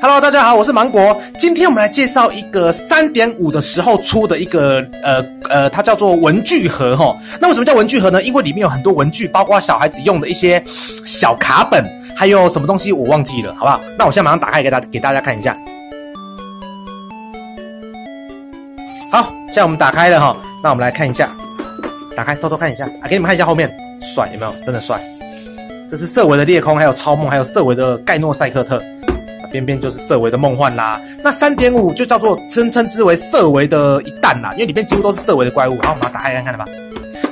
Hello，大家好，我是芒果。今天我们来介绍一个三点五的时候出的一个呃呃，它叫做文具盒哈。那为什么叫文具盒呢？因为里面有很多文具，包括小孩子用的一些小卡本，还有什么东西我忘记了，好不好？那我现在马上打开给大给大家看一下。好，现在我们打开了哈。那我们来看一下，打开偷偷看一下啊，给你们看一下后面，帅有没有？真的帅。这是色维的裂空，还有超梦，还有色维的盖诺赛克特。边边就是色维的梦幻啦，那三点五就叫做称称之为色维的一弹啦，因为里面几乎都是色维的怪物。好，我们把它打开看看吧。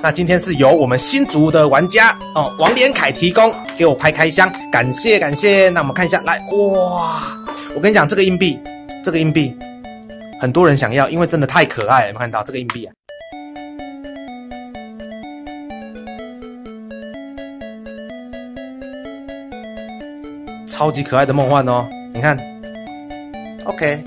那今天是由我们新竹的玩家哦，王连凯提供给我拍开箱，感谢感谢。那我们看一下，来哇，我跟你讲这个硬币，这个硬币很多人想要，因为真的太可爱了。有没有看到这个硬币啊？超级可爱的梦幻哦。你看，OK，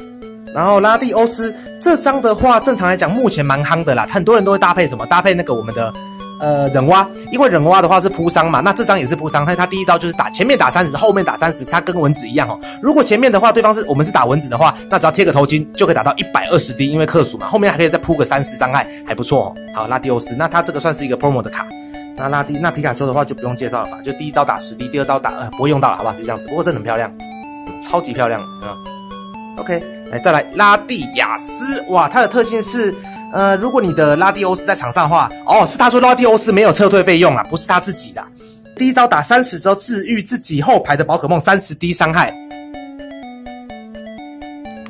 然后拉蒂欧斯这张的话，正常来讲目前蛮夯的啦，很多人都会搭配什么？搭配那个我们的呃忍蛙，因为忍蛙的话是扑伤嘛，那这张也是扑伤，它它第一招就是打前面打三十，后面打三十，它跟蚊子一样哦。如果前面的话，对方是我们是打蚊子的话，那只要贴个头巾就可以打到一百二十滴，因为克数嘛，后面还可以再扑个三十伤害，还不错哦。好，拉蒂欧斯，那它这个算是一个 promo 的卡。那拉蒂那皮卡丘的话就不用介绍了吧，就第一招打十滴，第二招打呃不会用到了，好吧，就这样子。不过真的很漂亮。超级漂亮，对吧？OK，来再来拉蒂亚斯，哇，它的特性是，呃，如果你的拉蒂欧斯在场上的话，哦，是他说拉蒂欧斯没有撤退费用啊，不是他自己的。第一招打三十之后治愈自己后排的宝可梦三十滴伤害。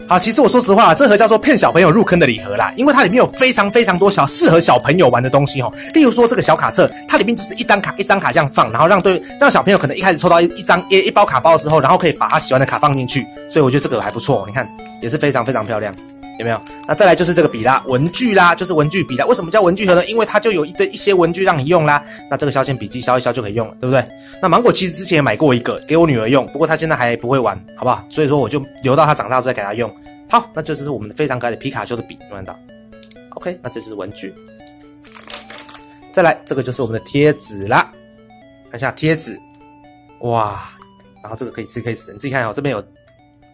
好，其实我说实话，这盒叫做骗小朋友入坑的礼盒啦，因为它里面有非常非常多小适合小朋友玩的东西哦。例如说这个小卡册，它里面就是一张卡一张卡这样放，然后让对让小朋友可能一开始抽到一一张一一包卡包之后，然后可以把他喜欢的卡放进去，所以我觉得这个还不错。你看也是非常非常漂亮，有没有？那再来就是这个笔啦，文具啦，就是文具笔啦。为什么叫文具盒呢？因为它就有一堆一些文具让你用啦。那这个消遣笔记削一削就可以用了，对不对？那芒果其实之前也买过一个给我女儿用，不过她现在还不会玩，好不好？所以说我就留到她长大再给她用。好，那这就是我们非常可爱的皮卡丘的笔，看到？OK，那这就是文具。再来，这个就是我们的贴纸啦，看一下贴纸，哇，然后这个可以吃可以撕，你自己看哦，这边有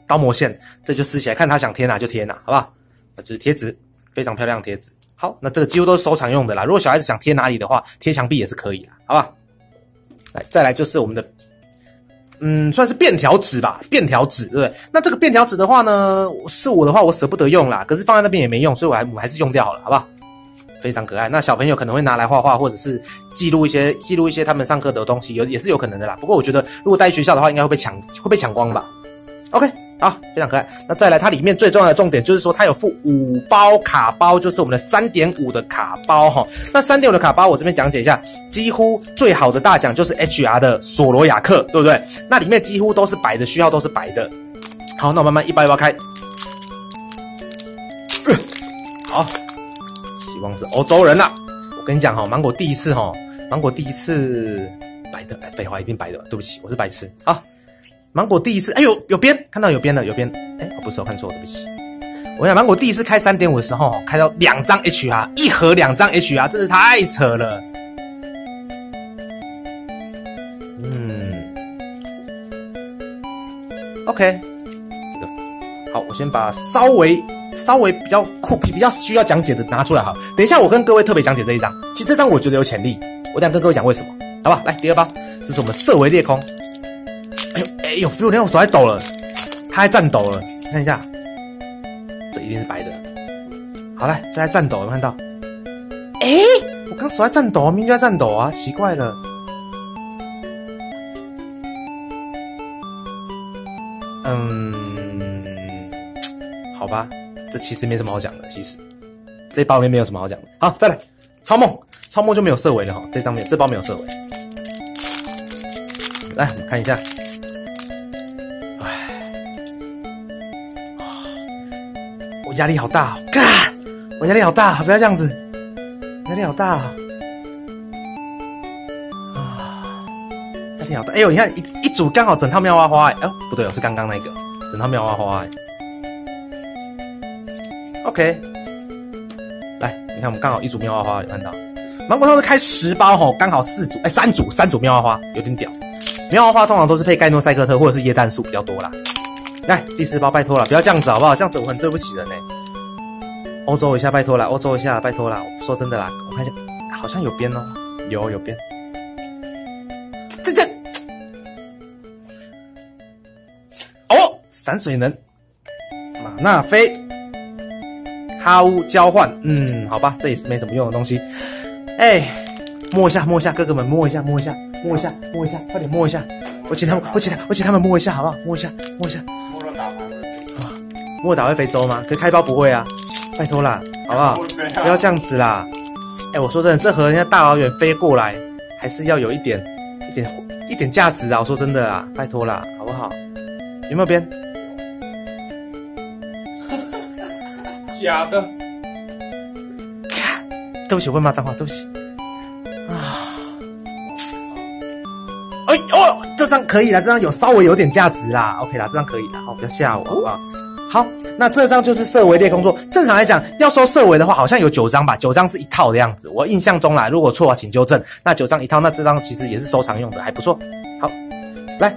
刀模线，这就撕起来，看他想贴哪就贴哪，好不好？那这是贴纸，非常漂亮贴纸。好，那这个几乎都是收藏用的啦，如果小孩子想贴哪里的话，贴墙壁也是可以的，好吧？来，再来就是我们的。嗯，算是便条纸吧，便条纸，对不对？那这个便条纸的话呢，是我的话，我舍不得用啦，可是放在那边也没用，所以我还我还是用掉了，好不好？非常可爱。那小朋友可能会拿来画画，或者是记录一些记录一些他们上课的东西，有也是有可能的啦。不过我觉得，如果带去学校的话，应该会被抢会被抢光吧？OK。好，非常可爱。那再来，它里面最重要的重点就是说，它有附五包卡包，就是我们的三点五的卡包哈。那三点五的卡包，我这边讲解一下，几乎最好的大奖就是 HR 的索罗亚克，对不对？那里面几乎都是白的，序号都是白的。好，那我慢慢一包一包开。好，希望是欧洲人啦。我跟你讲哈，芒果第一次哈，芒果第一次白的，哎，废话，一定白的，对不起，我是白痴。好。芒果第一次，哎呦，有边，看到有边了，有边，哎，哦，不是，我看错，对不起。我讲芒果第一次开三点五的时候，开到两张 HR，一盒两张 HR，真是太扯了。嗯，OK，这个好，我先把稍微稍微比较酷、比较需要讲解的拿出来哈。等一下，我跟各位特别讲解这一张，其实这张我觉得有潜力，我想跟各位讲为什么，好吧？来，第二包，这是我们色维裂空。哎呦，feel，连我手还抖了，它还颤抖了，看一下，这一定是白的。好了，这还颤抖，有看到？哎，我刚手在颤抖，明明就在颤抖啊，奇怪了。嗯，好吧，这其实没什么好讲的，其实这包里面没有什么好讲的。好，再来，超梦，超梦就没有色尾了哈，这张没，这包没有色尾。来，我们看一下。压力好大，干！我压力好大，不要这样子，压力好大啊！压力好大，哎呦，你看一一组刚好整套妙蛙花，哎，哦，不对哦，是刚刚那个整套妙蛙花。OK，来，你看我们刚好一组妙蛙花，有看到？芒果上次开十包吼，刚好四组，哎，三组三组妙蛙花，有点屌。妙蛙花通常都是配盖诺赛克特或者是椰氮树比较多啦。来第四包，拜托了，不要这样子好不好？这样子我很对不起人呢。欧洲一下，拜托了，欧洲一下，拜托了。说真的啦，我看一下，好像有边哦，有有边。这这，哦，散水能，马纳菲，哈乌交换，嗯，好吧，这也是没什么用的东西。哎，摸一下，摸一下，哥哥们摸一下，摸一下，摸一下，摸一下，快点摸一下。我请他们，我请他，我请他们摸一下，好不好？摸一下，摸一下。摸了打会非洲吗？可开包不会啊。拜托啦，好不好？不要这样子啦！哎，我说真的，这盒人家大老远飞过来，还是要有一点、一点、一点价值啊！我说真的啦，拜托啦，好不好？有没有边？假的！对不起，我会骂脏话，对不起。啊！哎哦，这张可以了，这张有稍微有点价值啦。OK 啦，这张可以啦，好，不要吓我，好不好？好。那这张就是色维列工作。正常来讲，要收色维的话，好像有九张吧？九张是一套的样子。我印象中啦，如果错啊请纠正。那九张一套，那这张其实也是收藏用的，还不错。好，来，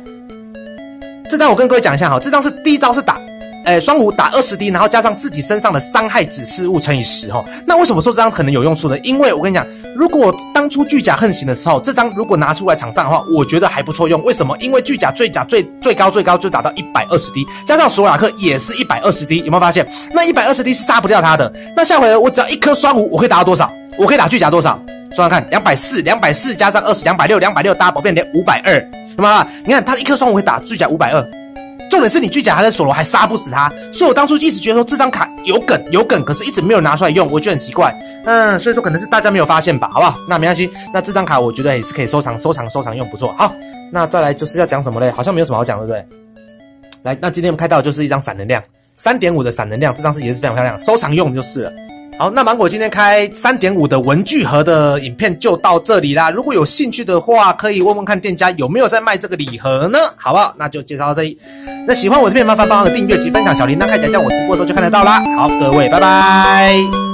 这张我跟各位讲一下哈，这张是第一招是打。哎，双五打二十滴，然后加上自己身上的伤害指示物乘以十哈。那为什么说这张可能有用处呢？因为我跟你讲，如果当初巨甲横行的时候，这张如果拿出来场上的话，我觉得还不错用。为什么？因为巨甲最甲最最高最高就打到一百二十滴，加上索亚克也是一百二十滴，有没有发现？那一百二十滴是杀不掉他的。那下回我只要一颗双五，我可以打到多少？我可以打巨甲多少？算算看，两百四，两百四加上二十，两百六，两百六 double 变成五百二，什么？你看他一颗双五会打巨甲五百二。重点是你巨甲还在索罗，还杀不死他，所以我当初一直觉得说这张卡有梗有梗，可是一直没有拿出来用，我觉得很奇怪。嗯，所以说可能是大家没有发现吧，好不好？那没关系，那这张卡我觉得也是可以收藏、收藏、收藏用，不错。好，那再来就是要讲什么嘞？好像没有什么好讲，对不对？来，那今天我们开到就是一张闪能量，三点五的闪能量，这张是也是非常漂亮，收藏用就是了。好，那芒果今天开三点五的文具盒的影片就到这里啦。如果有兴趣的话，可以问问看店家有没有在卖这个礼盒呢？好不好？那就介绍到这里。那喜欢我的片，麻烦帮我订阅及分享小铃铛开起来，叫我直播的时候就看得到啦。好，各位，拜拜。